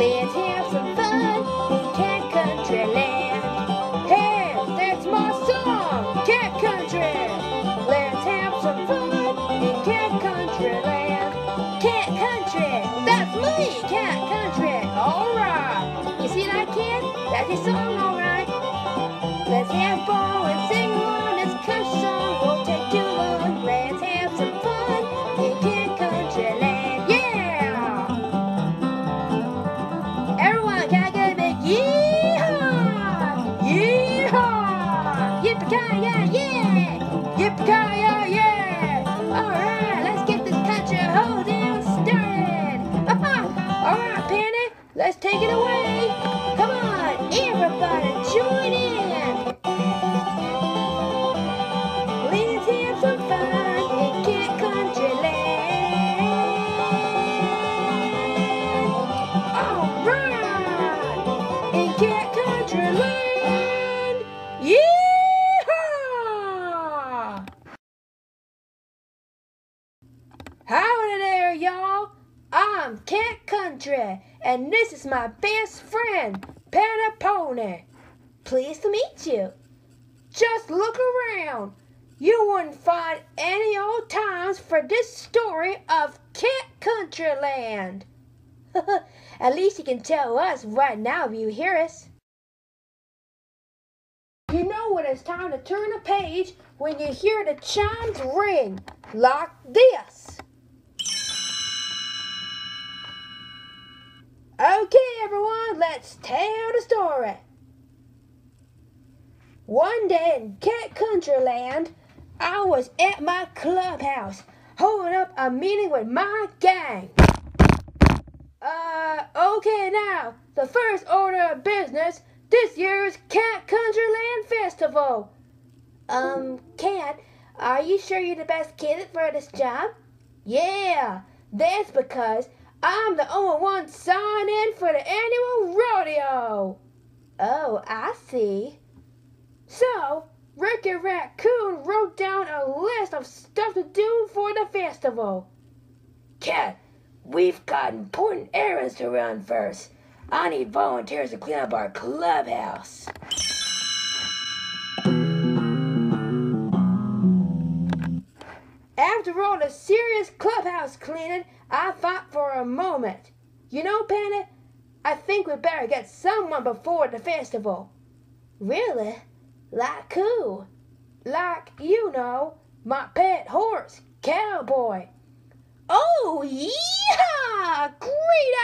Let's have some fun in Cat Country Land. Hey, that's my song, Cat Country. Let's have some fun in Cat Country Land. Cat Country, that's me, Cat Country. All right. You see that, kid? That's your song, all right. Let's have ball Yeah! Alright, let's get this started! Alright, let's take it away! Come on, everybody, join in! Howdy there, y'all! I'm Cat Country, and this is my best friend, Penny Pony. Pleased to meet you. Just look around. You wouldn't find any old times for this story of Cat Country Land. At least you can tell us right now if you hear us. You know when it's time to turn a page when you hear the chimes ring, like this. Okay, everyone, let's tell the story. One day in Cat Country Land, I was at my clubhouse holding up a meeting with my gang. Uh, okay now, the first order of business this year's Cat Country Land Festival. Um, Cat, are you sure you're the best candidate for this job? Yeah, that's because I'm the only one signed in for the annual rodeo. Oh, I see. So, Ricky Raccoon wrote down a list of stuff to do for the festival. Cat, we've got important errands to run first. I need volunteers to clean up our clubhouse. After all the serious clubhouse cleaning, I thought for a moment. You know, Penny, I think we'd better get someone before the festival. Really? Like who? Like, you know, my pet horse, Cowboy. Oh, yeah! Great